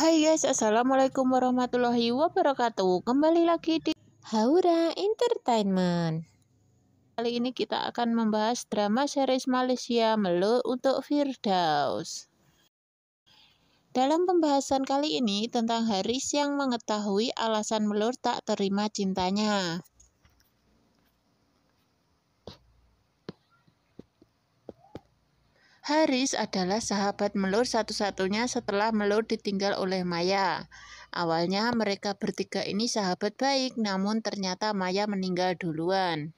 Hai guys, Assalamualaikum warahmatullahi wabarakatuh. Kembali lagi di Haura Entertainment. Kali ini kita akan membahas drama series Malaysia Melo untuk Firdaus. Dalam pembahasan kali ini tentang Haris yang mengetahui alasan Melur tak terima cintanya. Haris adalah sahabat Melur satu-satunya setelah Melur ditinggal oleh Maya. Awalnya mereka bertiga ini sahabat baik, namun ternyata Maya meninggal duluan.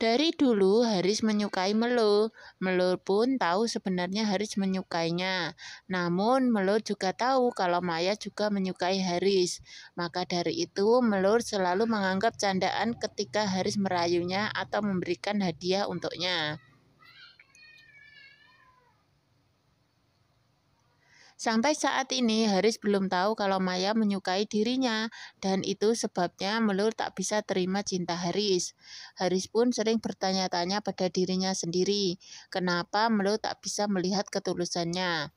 Dari dulu Haris menyukai Melo. Melo pun tahu sebenarnya Haris menyukainya. Namun Melo juga tahu kalau Maya juga menyukai Haris. Maka dari itu Melo selalu menganggap candaan ketika Haris merayunya atau memberikan hadiah untuknya. Sampai saat ini Haris belum tahu kalau Maya menyukai dirinya dan itu sebabnya Melur tak bisa terima cinta Haris. Haris pun sering bertanya-tanya pada dirinya sendiri, kenapa Melur tak bisa melihat ketulusannya.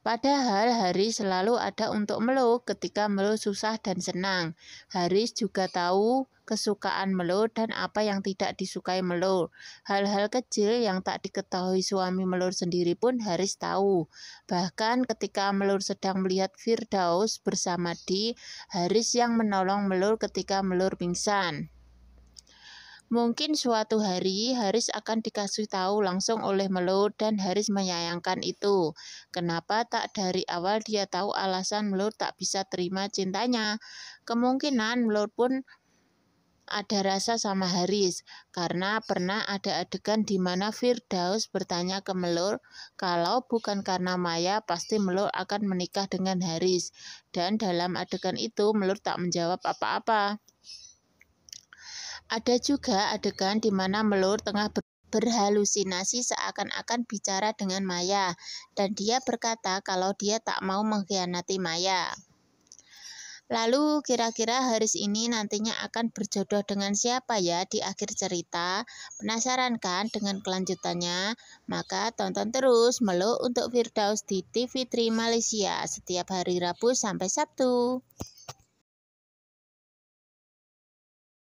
Padahal Haris selalu ada untuk Melo ketika Melo susah dan senang. Haris juga tahu kesukaan Melo dan apa yang tidak disukai Melo. Hal-hal kecil yang tak diketahui suami Melur sendiri pun Haris tahu. Bahkan ketika Melur sedang melihat Firdaus bersama Di, Haris yang menolong Melur ketika Melur pingsan. Mungkin suatu hari Haris akan dikasih tahu langsung oleh Melur dan Haris menyayangkan itu. Kenapa tak dari awal dia tahu alasan Melur tak bisa terima cintanya? Kemungkinan Melur pun ada rasa sama Haris karena pernah ada adegan di mana Firdaus bertanya ke Melur kalau bukan karena Maya pasti Melur akan menikah dengan Haris dan dalam adegan itu Melur tak menjawab apa-apa. Ada juga adegan di mana Melur tengah berhalusinasi seakan-akan bicara dengan Maya, dan dia berkata kalau dia tak mau mengkhianati Maya. Lalu kira-kira Haris ini nantinya akan berjodoh dengan siapa ya di akhir cerita? Penasaran kan dengan kelanjutannya? Maka tonton terus Melo untuk Firdaus di TV3 Malaysia setiap hari Rabu sampai Sabtu.